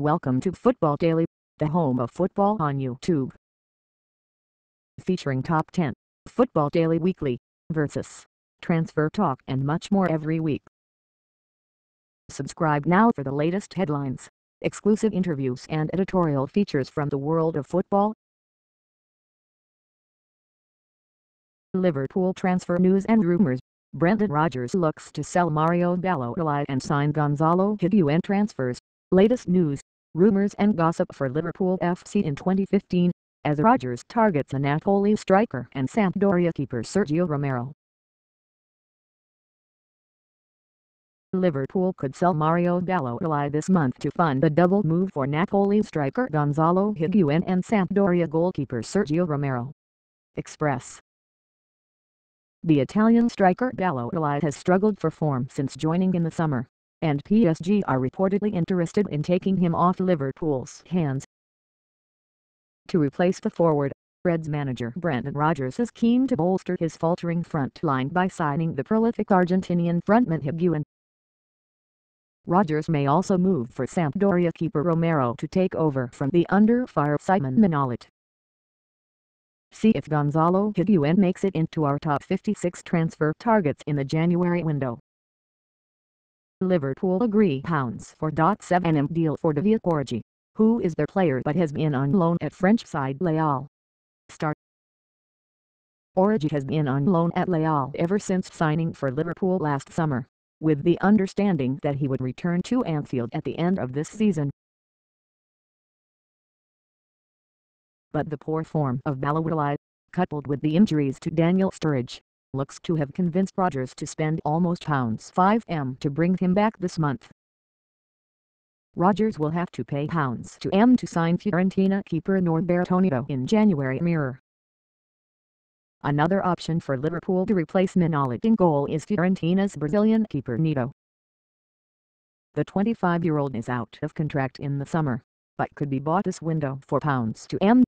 Welcome to Football Daily, the home of football on YouTube. Featuring top 10, Football Daily Weekly, versus transfer talk and much more every week. Subscribe now for the latest headlines, exclusive interviews and editorial features from the world of football. Liverpool transfer news and rumors. Brendan Rodgers looks to sell Mario Balotelli and sign Gonzalo Higuain transfers. Latest news, rumors and gossip for Liverpool FC in 2015, as Rodgers targets a Napoli striker and Sampdoria keeper Sergio Romero. Liverpool could sell Mario Balotelli this month to fund a double move for Napoli striker Gonzalo Higuain and Sampdoria goalkeeper Sergio Romero. Express The Italian striker Balotelli has struggled for form since joining in the summer and PSG are reportedly interested in taking him off Liverpool's hands. To replace the forward, Reds manager Brendan Rodgers is keen to bolster his faltering front line by signing the prolific Argentinian frontman Higuain. Rodgers may also move for Sampdoria keeper Romero to take over from the under-fire Simon Mignolet. See if Gonzalo Higuain makes it into our top 56 transfer targets in the January window. Liverpool agree pounds for .7m deal for Divock Origi, who is their player but has been on loan at French side Lille. Start Origi has been on loan at Lille ever since signing for Liverpool last summer, with the understanding that he would return to Anfield at the end of this season. But the poor form of Balotelli, coupled with the injuries to Daniel Sturridge, looks to have convinced Rodgers to spend almost pounds 5m to bring him back this month. Rodgers will have to pay pounds to M to sign Fiorentina keeper Norberto Neto in January mirror. Another option for Liverpool to replace Mignolet in goal is Fiorentina's Brazilian keeper Neto. The 25-year-old is out of contract in the summer, but could be bought this window for pounds to M.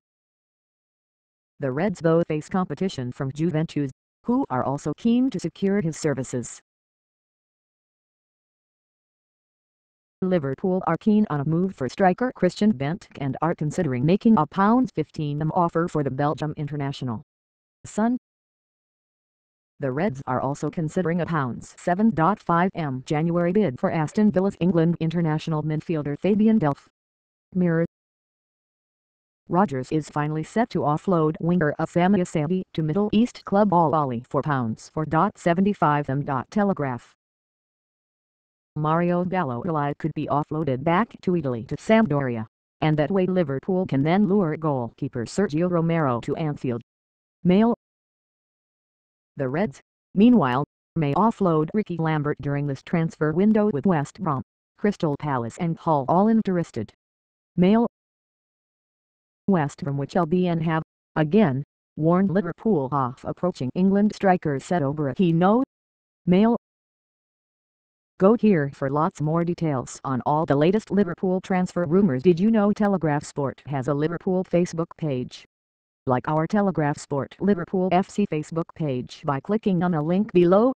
The Reds though face competition from Juventus, who are also keen to secure his services. Liverpool are keen on a move for striker Christian Benteke and are considering making a £15 offer for the Belgium international. Sun The Reds are also considering a £7.5m January bid for Aston Villa's England international midfielder Fabian Delph. Mirror Rodgers is finally set to offload winger Sabi to Middle East club Al Ahly for pounds for .75 m. Telegraph. Mario Balotelli could be offloaded back to Italy to Sampdoria, and that way Liverpool can then lure goalkeeper Sergio Romero to Anfield. Mail The Reds, meanwhile, may offload Rickie Lambert during this transfer window with West Brom, Crystal Palace and Hull all interested. Mail West Bromwich Albion have, again, warned Liverpool off approaching England striker Saido Berahino. Mail Go here for lots more details on all the latest Liverpool transfer rumors. Did you know Telegraph Sport has a Liverpool Facebook page? Like our Telegraph Sport Liverpool FC Facebook page by clicking on a link below.